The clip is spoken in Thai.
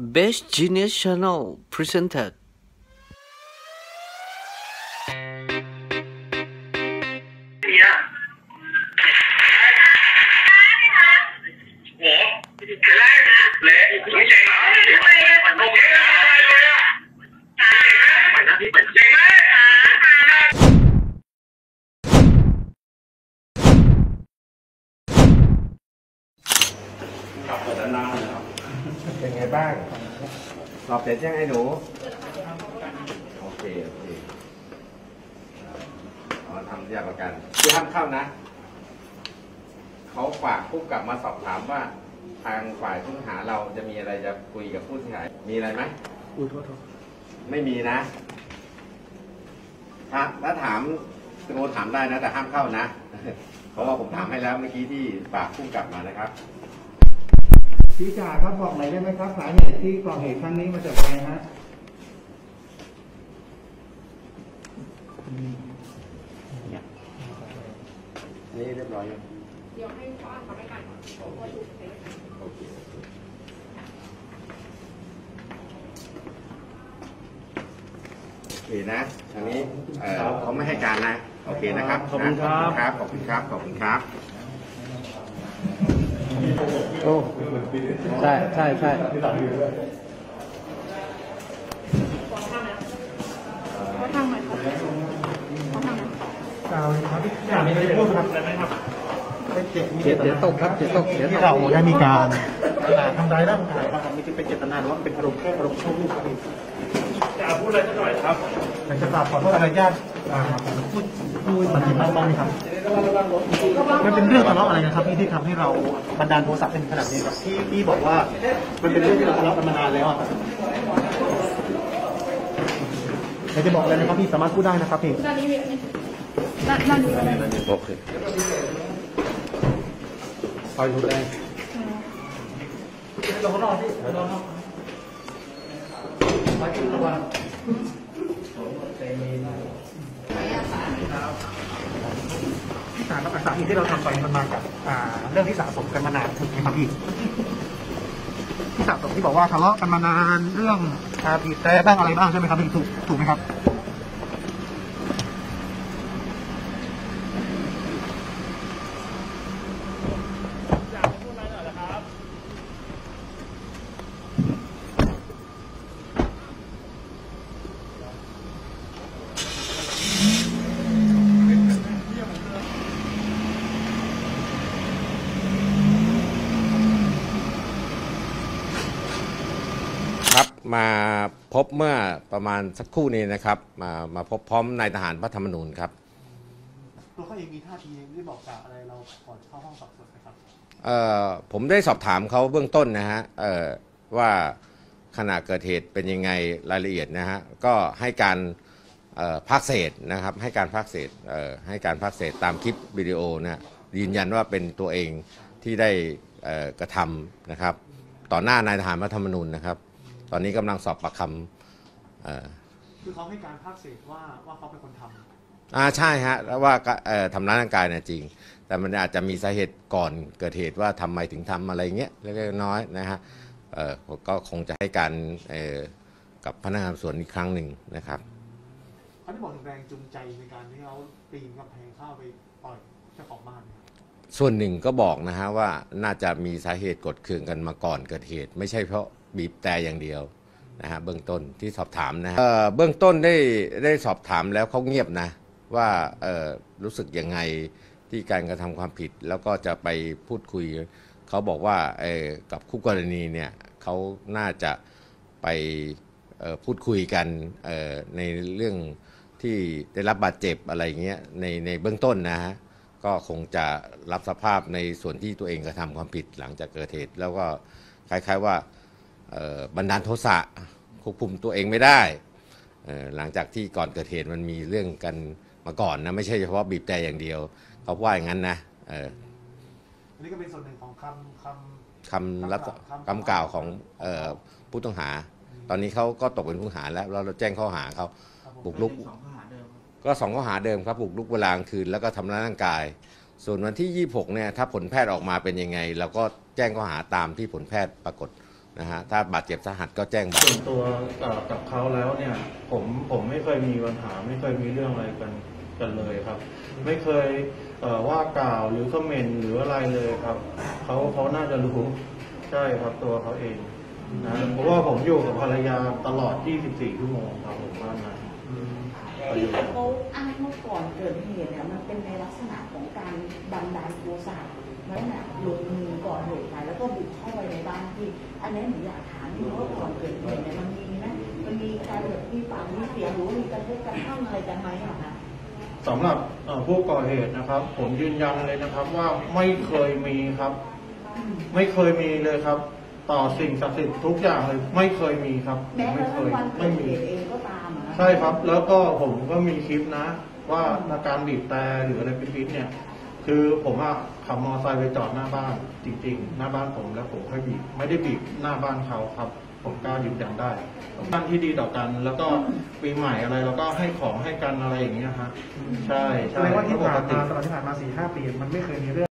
Best Genius Channel presented เนี่ยโห เละเละไม่เจ๋งเหรอมันโอเคนะเลยอะเจ๋งไหมเจ๋งไหมเป็นไงบ้างสอบเสร็จยังไอ้หนู โอเค โอเคอ๋อทำยาประกันที่ห้ามเข้านะ เขาฝากผู้กลับมาสอบถามว่า ทางฝ่ายผู้ต้องหาเราจะมีอะไรจะคุยกับผู้เสียหาย มีอะไรไหมอุ้ยโทษไม่มีนะถ้าถ้าถามสโมถามได้นะ แต่ห้ามเข้านะ เพราะว่าผมถามให้แล้วเมื่อกี้ที่ฝากผู้กลับมานะครับ พี่จ่าครับบอกหน่อยได้ไหมครับสาเหตุที่ก่อเหตุครั้งนี้มาจากอะไรฮะนี่เรียบร้อยยังเดี๋ยวให้ฟ้าทำให้กันโอเคโอเคนะอันนี้เอ่อเขาไม่ให้การนะ โอเคนะครับ ขอบคุณครับนะขอบคุณครับ ขอบคุณครับ โอ้ใช่ใช่ใช่กล่าวเลยครับพี่จ่ามีอะไรจะพูดครับเดี๋ยวเดี๋ยตกครับเดี๋ยตกเดี๋ยวที่เราได้มีการทำร้ายร่างกายครับนี่คือเป็นเจตนาหรือว่าเป็นอารมณ์แค่อารมณ์ชั่ววูบครับพี่จะพู ดอะไรสักหน่อยครับอยากจะกราบขอโทษอะไรญาติอ่าพูดพูดมันบ้างบ้างไหมครับมันเป็นเรื่องทะเลาะอะไรนะครับที่ที่ทำให้เราบันดาลโทสะเป็นขนาดนี้ครับที่ที่บอกว่ามันเป็นเรื่องที่เราทะเลาะกันมานานแล้วอะครับอยากจะบอกอะไรนะครับพี่สามารถพูดได้นะครับพี่โอเคคอยพูดได้ที่สารกับ สาเหตุที่เราทำไปมันมาจากเรื่องที่สะสมกันมานานถูกไหมครับพี่ที่สะสมที่บอกว่าทะเลาะกันมานานเรื่องอาบีแต่บ้างอะไรบ้างใช่ไหมครับพี่ถูกถูกไหมครับ มาพบเมื่อประมาณสักครู่นี้นะครับมามาพบพร้อมนายทหารพระธรรมนูญครับตัวเขาเองมีท่าทีที่บอกกล่าวอะไรเราก่อนเข้าห้องสอบสวนไหมครับเอ่อผมได้สอบถามเขาเบื้องต้นนะฮะเอ่อว่าขณะเกิดเหตุเป็นยังไงรายละเอียดนะฮะก็ให้การเอ่อภาคเศษนะครับให้การภาคเศษเอ่อให้การภาคเศษตามคลิปวิดีโอนะยืนยันว่าเป็นตัวเองที่ได้เอ่อกระทำนะครับ ต่อหน้านายทหารพระธรรมนูญนะครับ ตอนนี้กำลังสอบปากคำเอ่อคือเขาให้การภาคเศษว่าว่าเขาเป็นคนทำอ่าใช่ฮะแล้วว่าก็เอ่อทำร้ายร่างกายเนี่ยจริง แต่มันอาจจะมีสาเหตุก่อนเกิดเหตุว่าทำไมถึงทำอะไรเงี้ยเล็กๆน้อยๆนะฮะเอ่อก็คงจะให้การเอ่อกับพนักงานสอบสวนอีกครั้งหนึ่งนะครับ เขาได้บอกถึงแรงจูงใจในการที่เขาปีนกำแพงเข้าไปต่อยเจ้าของบ้านนะครับส่วนหนึ่งก็บอกนะฮะว่าน่าจะมีสาเหตุกดเคืองกันมาก่อนเกิดเหตุ ไม่ใช่เพราะ บีบแต่อย่างเดียวนะฮะเบื้องต้นที่สอบถามนะฮะเเบื้องต้นได้ได้สอบถามแล้วเขาเงียบนะ ว่ารู้สึกยังไงที่การกระทำความผิด แล้วก็จะไปพูดคุยเขาบอกว่าเออกับคู่กรณีเนี่ยเขาน่าจะไปพูดคุยกันในเรื่องที่ได้รับบาดเจ็บอะไรเงี้ยในในเบื้องต้นนะฮะก็คงจะรับสภาพในส่วนที่ตัวเองกระทำความผิดหลังจากเกิดเหตุแล้วก็คล้ายๆว่า บันดาลโทสะควบคุมตัวเองไม่ได้เอ่อหลังจากที่ก่อนเกิดเหตุมันมีเรื่องกันมาก่อนนะไม่ใช่เฉพาะบีบแต่อย่างเดียวเขาว่าอย่างนั้นนะเอ่ออันนี้ก็เป็นส่วนหนึ่งของคำคำคำรับคำกล่าวของเอ่อผู้ต้องหา ตอนนี้เขาก็ตกเป็นผู้ต้องหาแล้วเราแจ้งข้อหาเขาครับผมบุกรุกก็สองข้อหาเดิมครับบุกรุกเวลากลางคืนแล้วก็ทำร้ายร่างกาย ส่วนวันที่ 26เนี่ยถ้าผลแพทย์ออกมาเป็นยังไง เราก็แจ้งข้อหาตามที่ผลแพทย์ปรากฏ นะฮะถ้าบาดเจ็บสาหัสก็แจ้งบอกส่วนตัวเอ่อกับเขาแล้วเนี่ย ผมผมไม่เคยมีปัญหา ไม่เคยมีเรื่องอะไรกันกันเลยครับ ไม่เคยเอ่อว่ากล่าวหรือคอมเมนต์หรืออะไรเลยครับเขาเขาน่าจะรู้ใช่ครับตัวเขาเองนะเพราะว่าผมอยู่กับภรรยาตลอด 24 ชั่วโมงครับผมว่านะที่เขาอ้างเมื่อก่อนเกิดเหตุเนี่ยมันเป็นในลักษณะของการบันดาลโทสะ นั่นแหละลงมือก่อเหตุไปแล้วก็บุกเข้าไปในบ้านที่ อันนี้หนูอยากถามนิดนึงว่าก่อนเกิดเหตุเนี่ยมันมีไหมมันมีการแบบมีปากมีเสียงหรือว่ามีการทะกันข้ามอะไรกันไหมอะคะสำหรับเอ่อผู้ก่อเหตุนะครับ ผมยืนยันเลยนะครับว่าไม่เคยมีครับ ไม่เคยมีเลยครับ ต่อสิ่งศักดิ์สิทธิ์ทุกอย่างเลย ไม่เคยมีครับแม้กไม่ระเคทั่งยวันเกิไม่ดมีเหตุเองก็ตามอะนะใช่ครับ แล้วก็ผมก็มีคลิปนะ ว่าอาการบีบแต่หรืออะไรปิดๆเนี่ย คือผมอะ ขับมอเตอร์ไซค์ไปจอดหน้าบ้าน จริง ๆ หน้าบ้านผมแล้วผมค่อยบีบไม่ได้บีบหน้าบ้านเขาครับ ผมกล้ายืนยันได้บ้านที่ดีต่อกัน แล้วก็ปีใหม่อะไรแล้วก็ให้ของให้กันอะไรอย่างเงี้ยฮะใช่แสใช่ดงว่าที่ผ่านปกติมาตลอดที่ผ่านมาสี่ห้าปี มันไม่เคยมีเรื่อง